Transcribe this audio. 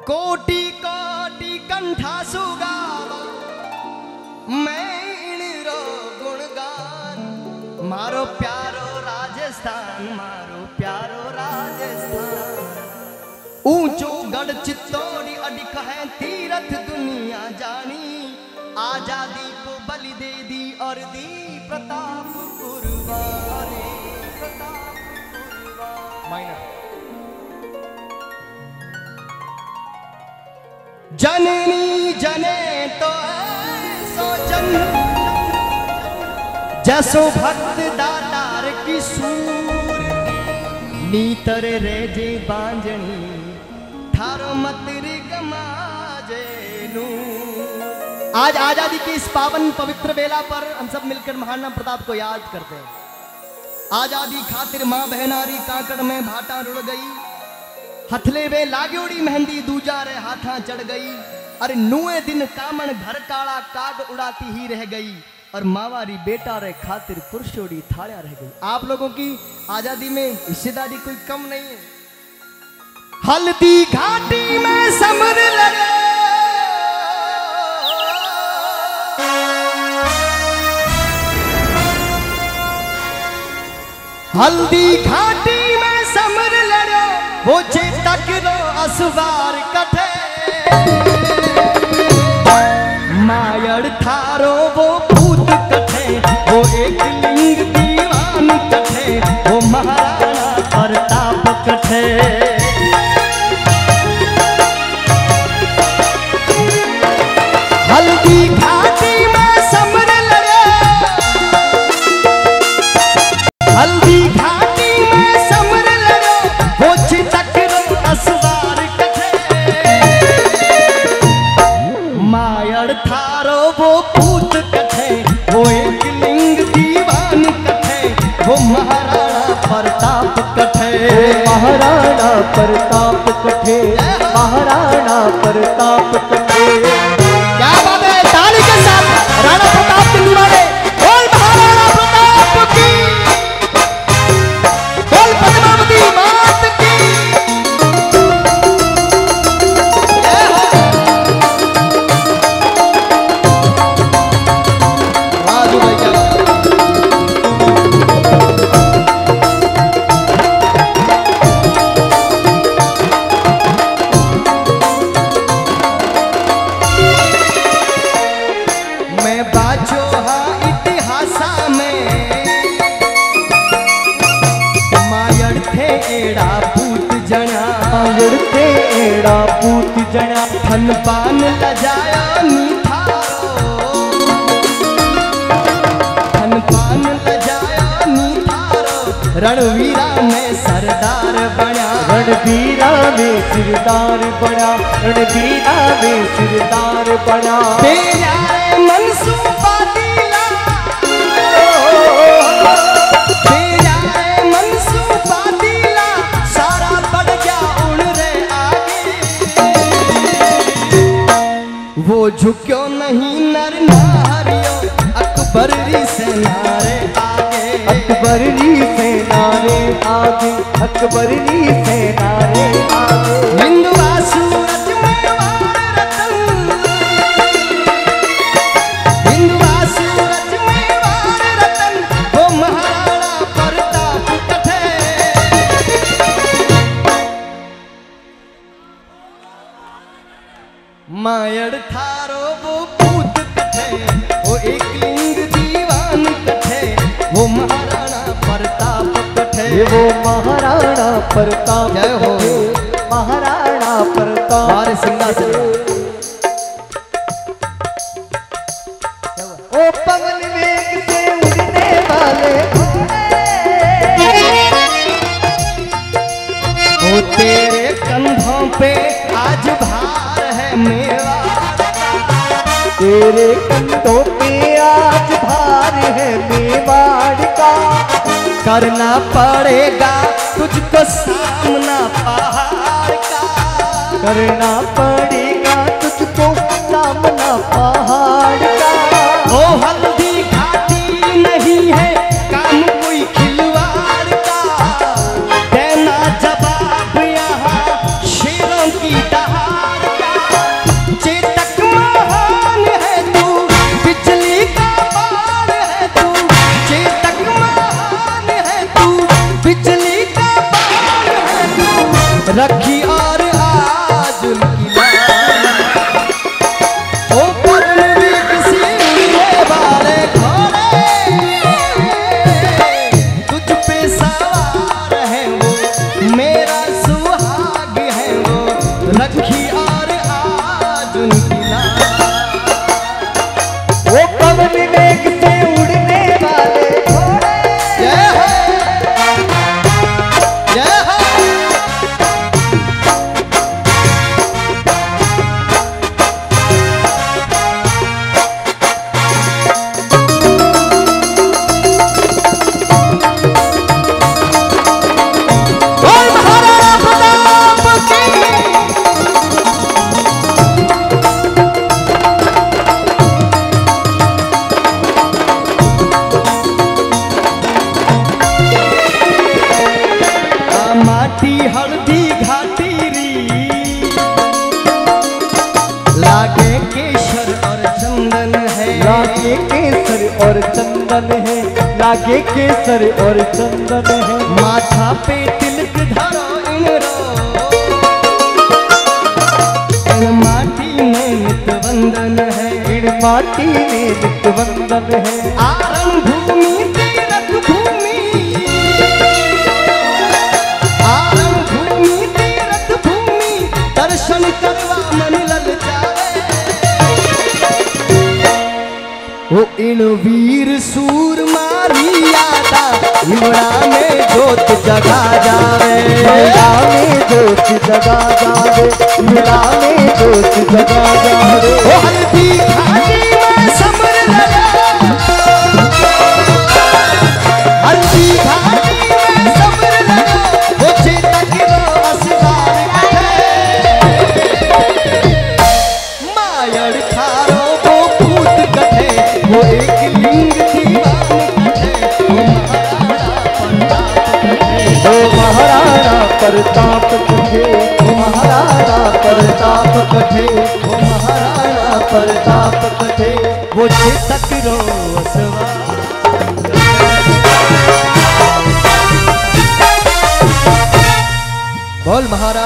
कोटि कोटि कंठा सुगावा। मैं रो गुणगान मारो प्यारो राजस्थान, मारो प्यारो राजस्थान। ऊंचो गढ़ चित्तौड़ी अडिक है तीरथ दुनिया जानी। आज़ादी को बलि दे दी और दी प्रताप कुर्बानी। प्रताप कुर्बानी। माइनर जननी जने तो ऐसो जन। जसो भक्त दातार की सूर। नीतर रेजे बांजनी थारो मतिर गमाजे आज आज़ादी की इस पावन पवित्र बेला पर हम सब मिलकर महाराणा प्रताप को याद करते हैं। आज़ादी खातिर माँ बहनारी कांकड़ में भाटा रुड़ गई। हथले वे लागोड़ी मेहंदी, दूजा रे हाथा चढ़ गई। अरे नुए दिन कामन घर काला काग उड़ाती ही रह गई। और मावारी बेटा रे खातिर पुरुषोड़ी थाड़ा रह गई। आप लोगों की आज़ादी में हिस्सेदारी कोई कम नहीं है। हल्दी घाटी में समर लगे। हल्दी घाटी में समर लड़ो। वो चेतक कठे महाराणा प्रताप कठे महाराणा प्रताप कठे। एड़ा भूत जना आंगड़ ते एड़ा पूत जना थन पान लजाया थन पान लजाया नीथारो रणवीरा में सरदार बना। रणबीरा में सिरदार बना। रणबीरा में सिरदार बना। तेरा मनसूबा झुक्यो नहीं नर नारियो? अकबर री सेनारे आगे। अकबर री सेना रे आगे। अकबर री सेना रे आगे वो महाराणा प्रताप कठे वो महाराणा प्रताप। जय हो। महाराणा प्रताप। ओ पवन वेग से उड़ने वाले ओ तेरे कंधों पे आज भार है मेवा तेरे कंधों पे आज भार है का करना पड़ेगा तुझको सामना पहाड़ का करना पड़ेगा तुझको सामना पहाड़ का ओ हल्दी लागे केसर और चंदन है, लागे केसर और चंदन है। माथा पे तिलक धरो माटी में नित वंदन है माटी में नित वंदन है। आरम ओ इन वीर सूर मारी आदा हिवड़ा में जोत जगा जावे। मेला में जोत जगा जावे मेला में जोत जगा जावे। ओ हल्दी घाटी में समर लगा। हल्दी घाटी में प्रताप ओ महाराणा प्रताप कठे महाराणा प्रताप कठे वो चेतक रो बोल महाराणा।